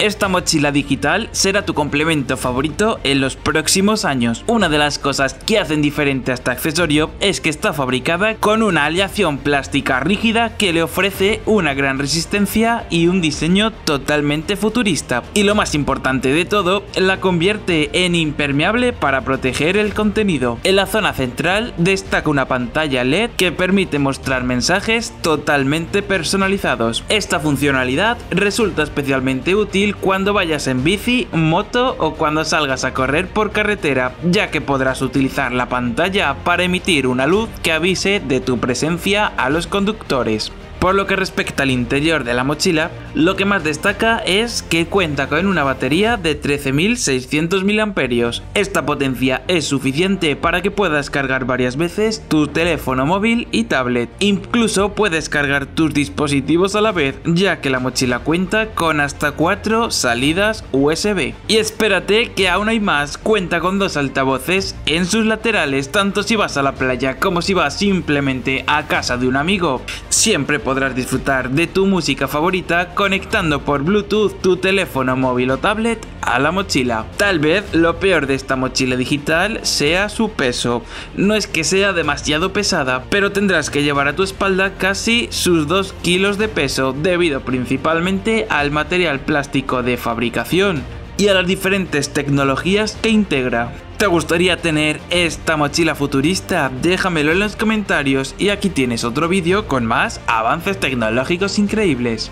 Esta mochila digital será tu complemento favorito en los próximos años. Una de las cosas que hacen diferente a este accesorio es que está fabricada con una aleación plástica rígida que le ofrece una gran resistencia y un diseño totalmente futurista. Y lo más importante de todo, la convierte en impermeable para proteger el contenido. En la zona central destaca una pantalla LED que permite mostrar mensajes totalmente personalizados. Esta funcionalidad resulta especialmente útil cuando vayas en bici, moto o cuando salgas a correr por carretera, ya que podrás utilizar la pantalla para emitir una luz que avise de tu presencia a los conductores. Por lo que respecta al interior de la mochila, lo que más destaca es que cuenta con una batería de 13.600 mAh. Esta potencia es suficiente para que puedas cargar varias veces tu teléfono móvil y tablet. Incluso puedes cargar tus dispositivos a la vez, ya que la mochila cuenta con hasta 4 salidas USB. Y espérate que aún hay más, cuenta con dos altavoces en sus laterales, tanto si vas a la playa como si vas simplemente a casa de un amigo. Siempre podrás disfrutar de tu música favorita conectando por Bluetooth tu teléfono móvil o tablet a la mochila. Tal vez lo peor de esta mochila digital sea su peso. No es que sea demasiado pesada, pero tendrás que llevar a tu espalda casi sus 2 kilos de peso debido principalmente al material plástico de fabricación y a las diferentes tecnologías que integra. ¿Te gustaría tener esta mochila futurista? Déjamelo en los comentarios y aquí tienes otro vídeo con más avances tecnológicos increíbles.